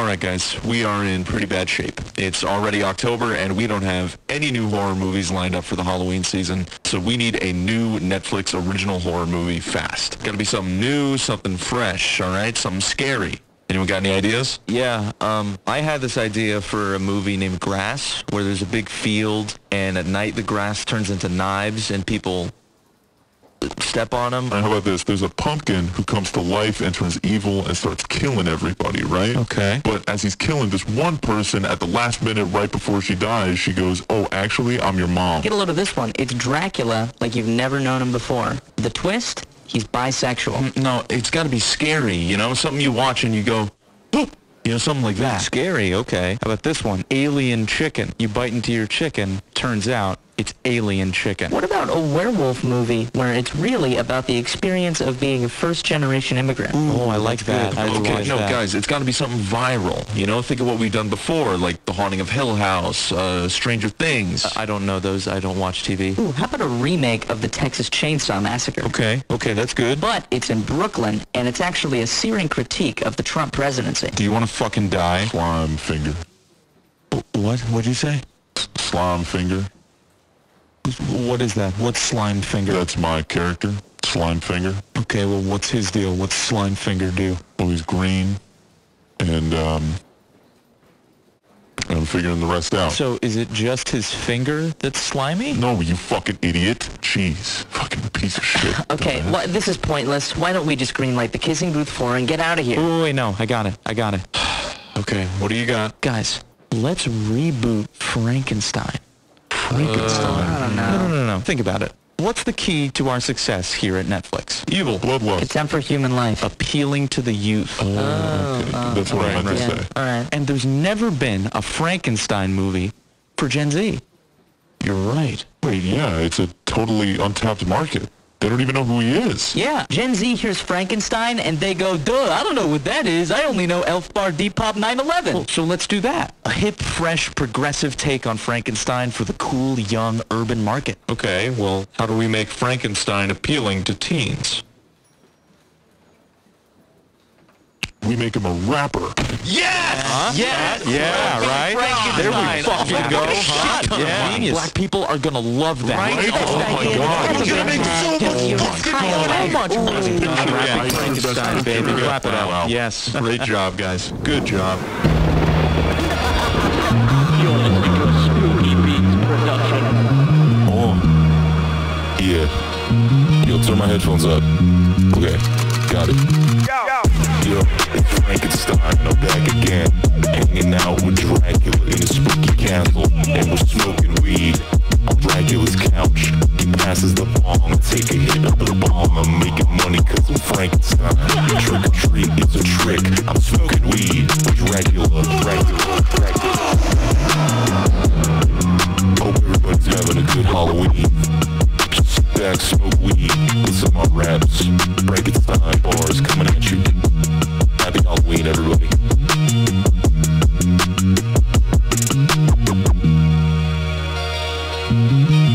All right, guys, we are in pretty bad shape. It's already October, and we don't have any new horror movies lined up for the Halloween season, so we need a new Netflix original horror movie fast. Got to be something new, something fresh, all right? Something scary. Anyone got any ideas? Yeah, um, I had this idea for a movie named Grass, where there's a big field, and at night the grass turns into knives, and people step on them. All right, how about this? There's a pumpkin who comes to life and turns evil and starts killing everybody, right? Okay. But as he's killing this one person at the last minute right before she dies, she goes, oh, actually, I'm your mom. Get a load of this one. It's Dracula like you've never known him before. The twist? He's bisexual. Mm, no, it's got to be scary, you know? Something you watch and you go, "Whoop," you know, something like that. Scary, okay. How about this one? Alien chicken. You bite into your chicken, turns out it's alien chicken. What about a werewolf movie where it's really about the experience of being a first-generation immigrant? Oh, I like that. I Okay, like no, that. guys, it's got to be something viral. You know, think of what we've done before, like The Haunting of Hill House, uh, Stranger Things. I don't know those. I don't watch TV. Ooh, how about a remake of the Texas Chainsaw Massacre? okay, okay, that's good. But it's in Brooklyn, and it's actually a searing critique of the Trump presidency. Do you want to fucking die? Slime finger. What? What'd you say? Slime finger. What is that? What's slime finger? That's my character. Slime finger. Okay, well, what's his deal? What's slime finger do? Well, he's green. And, um... I'm figuring the rest out. So is it just his finger that's slimy? no, you fucking idiot. Jeez. Fucking piece of shit. Okay, well, this is pointless. Why don't we just greenlight the Kissing Booth 4 and get out of here? Wait, wait, wait, no, I got it. I got it. Okay, what do you got? Guys, let's reboot Frankenstein. Frankenstein. Uh, I don't no, no, no, no. Think about it. What's the key to our success here at Netflix? Evil. Bloodlust. Contempt for human life. Appealing to the youth. Oh, oh, okay. That's what I meant to yeah. say. All right. And there's never been a Frankenstein movie for Gen Z. You're right. Wait, yeah, it's a totally untapped market. They don't even know who he is. Yeah, Gen Z hears Frankenstein and they go, duh, I don't know what that is. I only know Elf Bar Depop 911. Well, so let's do that. A hip, fresh, progressive take on Frankenstein for the cool, young, urban market. Okay, well, how do we make Frankenstein appealing to teens? We make him a rapper. Yes! Yes! Yeah, right? There we fucking go, huh? Yeah. Genius. Black people are gonna love that. Right? Oh my god. It's gonna make so much fucking Rapping Frankenstein, baby. Clap it up. Yes. Great job, guys. Good job. You're listening to a Spooky Beats production. on. Yeah. Yo, turn my headphones up. Okay, got it. Yo, it's Frankenstein, I'm back again. Hanging out with Dracula in his spooky castle. And we're smoking weed on Dracula's couch. He passes the I take a hit of the bomb. I'm making money cause I'm Frankenstein. Trick or treat, it's a trick. I'm smoking weed with Dracula, Dracula, Dracula. Hope everybody's having a good Halloween. Sit back, smoke weed, listen to my raps. Frankenstein bars coming at you. Música